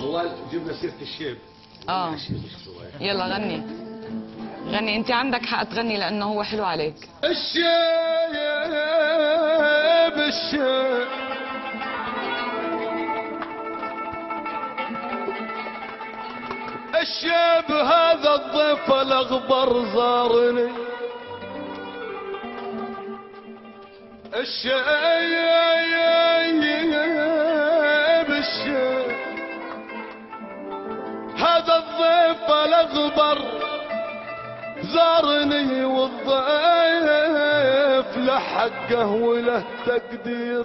هو جبنا سيرة الشيب. آه. يلا غني. غني أنت عندك حق تغني لأنه هو حلو عليك. الشيب الشيب. الشيب هذا الضيف الاغبر زارني. الشيب الشيب هذا الضيف الأغبر زارني والضيف له حقه وله تقدير.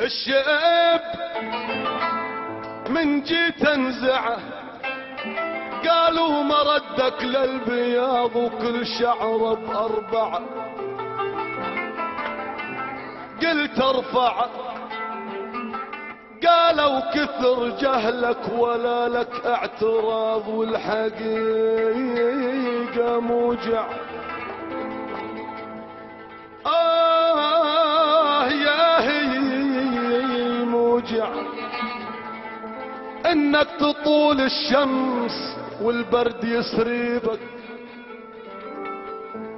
الشيب من جيت أنزعه قالوا مردك للبياض وكل شعره بأربعة قلت ارفع. قالوا كثر جهلك ولا لك اعتراض والحقيقة موجع. آه يا هي موجع. إنك تطول الشمس والبرد يسريبك.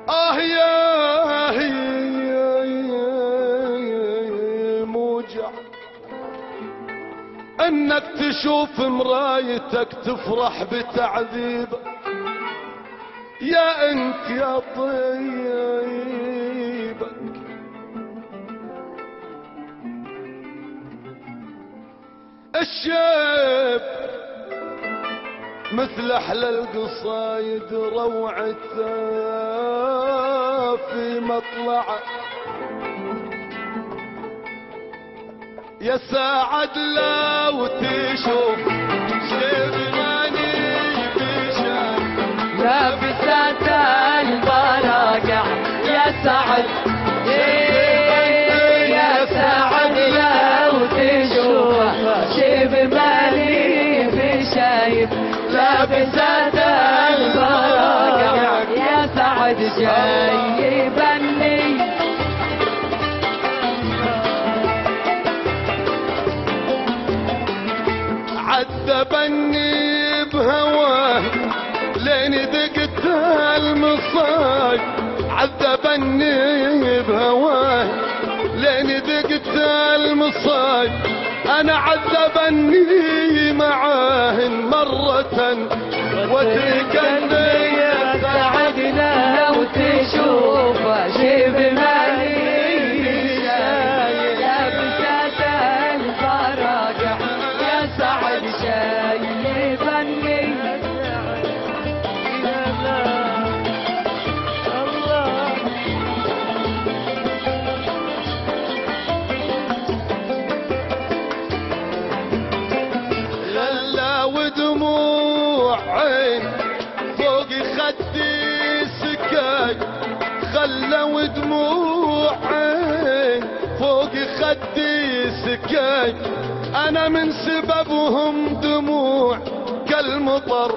آه يا موجع. إنك تشوف مرايتك تفرح بتعذيبك يا انت يا طيبك. الشيب مثل أحلى القصايد روعته في مطلعه يا ساعد لو تشوف شيب ماني بشان لابسة البراقع. يا سعد المصاي عذبني بهواه لين دقت المصاي أنا عذبني معاه مرة. وتكني يا سعد لو تشوف من سببهم دموع كالمطر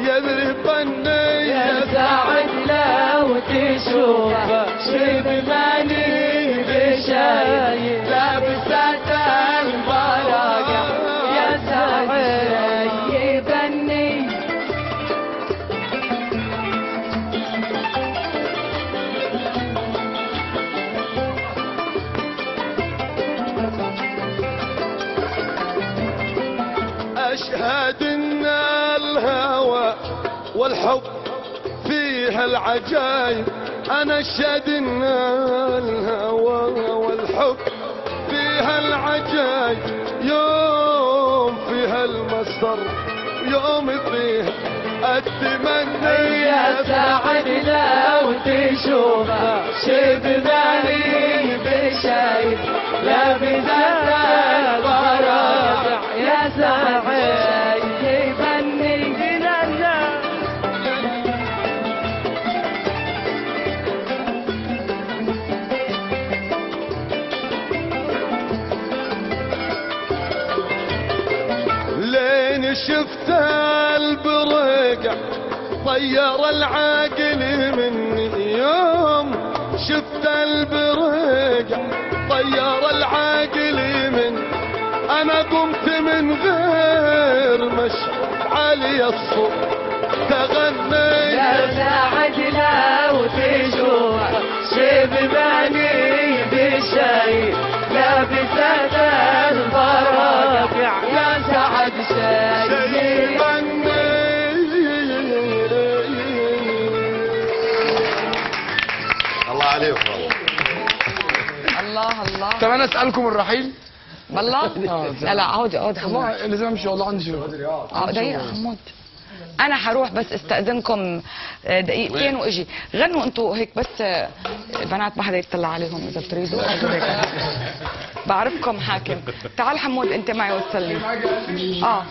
يذربني يا سعد لو تشوف شيب مالي أشهد إن الهوى والحب فيها العجايب. أنا أشهد إن الهوى والحب فيها العجايب. يوم فيها المسر يوم فيها التمني يا سعد لو تشوف شيب مالي بشايب لابسة البراقع طير العاقل مني يوم شفت البرقع طير العاقل من أنا قمت من غير مشعل الصوت. تغنيت يا ساعد لو تجوع شبماني بالشاي. عليكم. الله الله. طب أنا أسألكم الرحيل. بالله لا لا اقعد اقعد حمود والله لازم أمشي. والله عندي شغل. آه. دقيقة حمود أنا حروح بس أستأذنكم آه، دقيقتين وإجي. غنوا أنتوا هيك بس آه، البنات ما حدا يطلع عليهم إذا بتريدوا. بعرفكم حاكم. تعال حمود أنت معي وتسلي آه.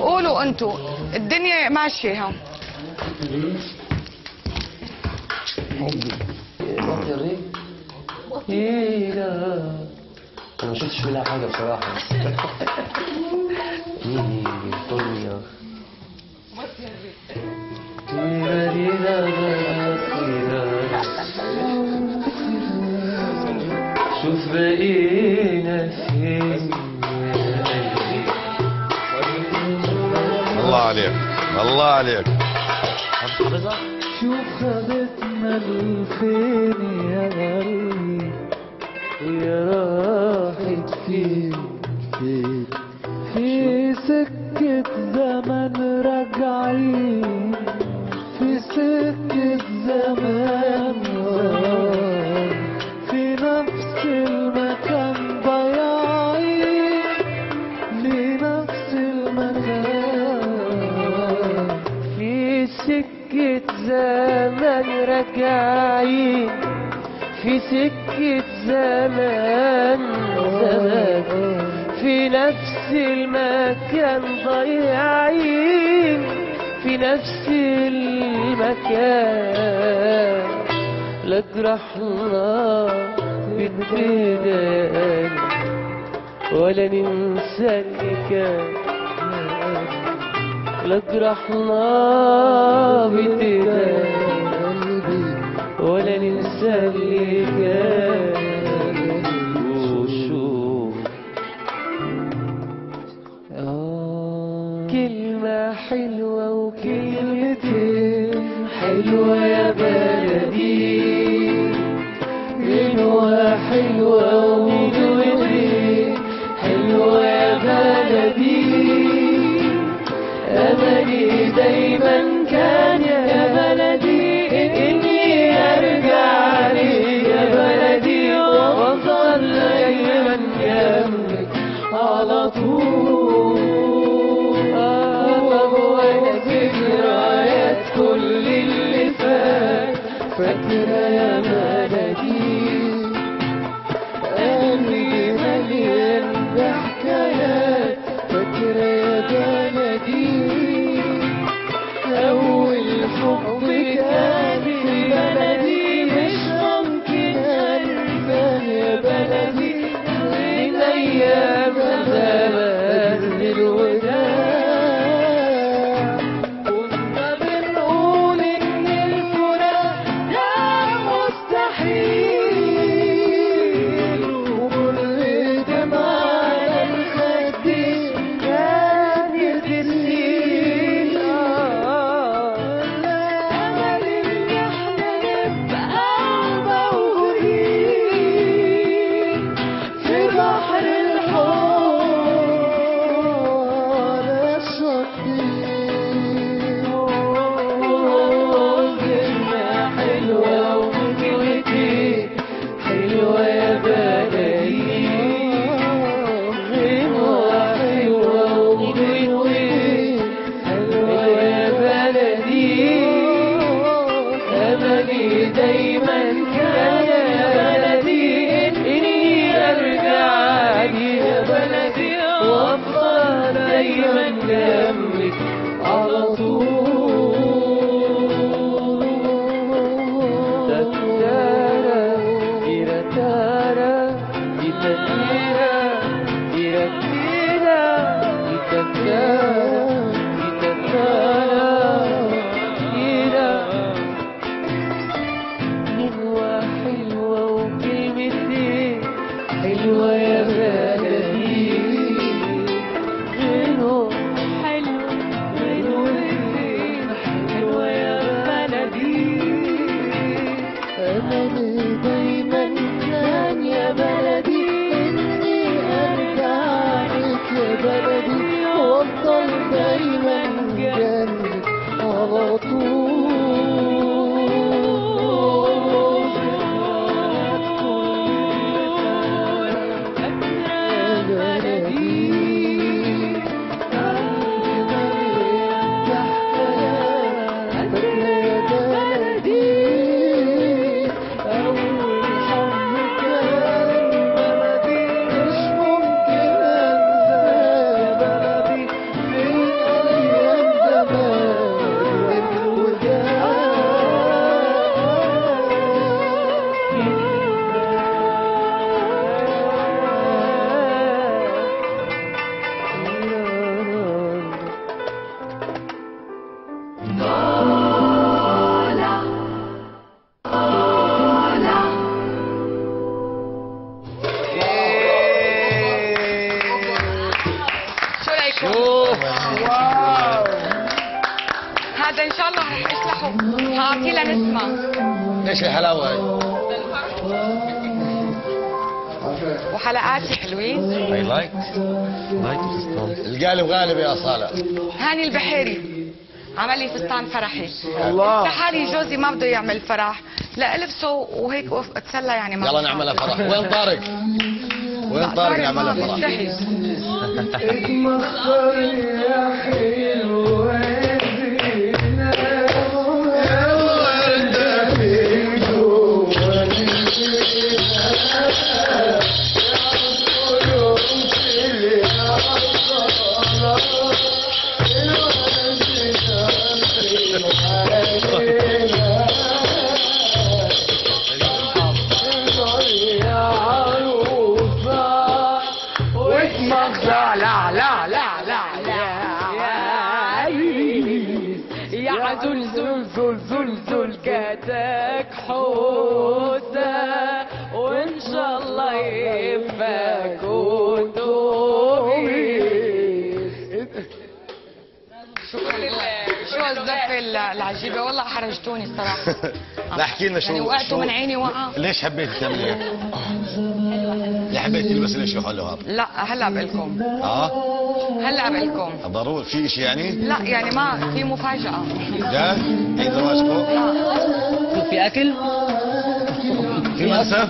قولوا أنتوا الدنيا ماشية ها أنا ما شفتش منها حاجة بصراحه مين الدنيا شوف بقينا فين يا قلبي الله عليك الله عليك حافظها؟ شوف خدتنا لفين يا قلبي ويا راحت فين؟ فين في سكة زمن راجعين في سكة زمان زمان راجعين في سكة زمان زمان في نفس المكان ضايعين في نفس المكان. لا جرحنا بالبداية ولا ننسى اللي كان. لا جرحنا بالبداية ولا ننسى اللي كان وشوف كلمة حلوة وكلمتين حلوة يا بلدي. غنوة حلوة أملي دايما كان يا بلدي إني أرجع لي يا بلدي. وأفضل دايما جنبك على طول. وأنا ذكريات كل اللي فات. فاكرة يا بلدي على طول بعطيه لنسمع إيش الحلاوه هاي؟ وحلقاتي حلوين I like like this القالب غالب يا صالح هاني البحيري عمل لي فستان فرحي الله. لحالي جوزي ما بده يعمل فرح لا البسه وهيك اتسلى يعني معه. يلا نعملها فرح وين طارق؟ وين طارق نعملها ما فرح؟ لا لا لا لا يا عزول زول زول زول زول جاتك حوسة وإن شاء الله ودوبي شو الزفه ال- العجيبة والله حرجتوني الصراحة. لا احكي لنا شو يعني وقعتوا من عيني وقع. ليش حبيتي تعملي حبيتي ليش شو حلو هذا؟ لا هلا بقلكم آه هلا بقلكم ضروري في شيء يعني؟ لا يعني ما في مفاجأة جد؟ عيد زواجكم؟ في أكل في منسف؟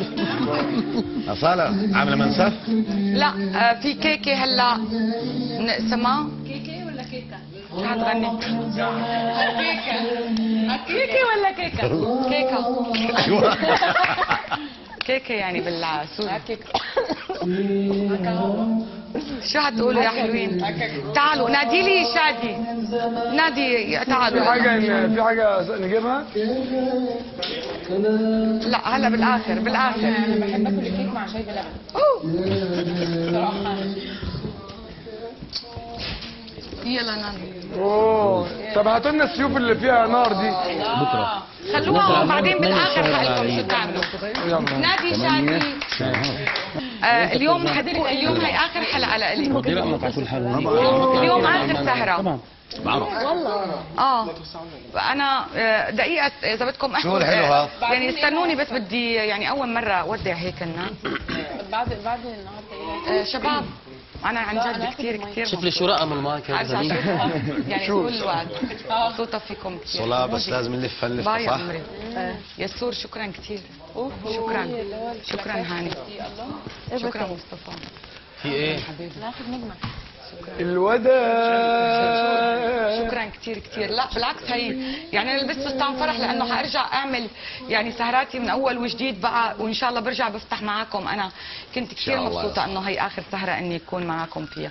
يا صالح عاملة منسف؟ لا آه، في كيكة هلا نقسمها كيكة ولا كيكة؟ هتغني كيكة كيكة ولا كيكة؟ كيكة أيوه كيكه يعني بالسوري شو هتقولوا يا حلوين؟ تعالوا نادي لي شادي. نادي في تعالوا حاجة إن- في حاجة نجيبها؟ لا هلا بالآخر بالآخر. أنا بحب أكل الكيك مع شاي بلبن. صراحة. يلا نادي أوه. طب هاتوا لنا السيوف اللي فيها نار دي. بكره خلوها وبعدين بالآخر يلا نادي شادي. آه اليوم حتكون اليوم هي آخر حلقة الحلقة اليوم آخر سهرة. بعرف آه. أنا آه، دقيقة إذا بدكم احكوا شو الحلو هذا؟ يعني استنوني بس بدي يعني أول مرة أودع هيك الناس بعد بعد النهارده. آه، شباب أنا عن جد كثير كثير شوف لي شو رقم المايك هذا زميلي. اشوفها يعني طول الوقت. مبسوطه فيكم كثير صلاة بس لازم نلف يا صح؟ يسور شكرا كثير شكرا. شكرا هاني. شكرا مصطفى. في إيه؟ ناخد نجمة. الوداع. شكرا كثير كثير لا بالعكس هي يعني أنا لبست فستان فرح لأنه حأرجع أعمل يعني سهراتي من أول وجديد بقى وإن شاء الله برجع بفتح معاكم. أنا كنت الله. مبسوطة إنه هي آخر سهرة إني أكون معاكم فيها.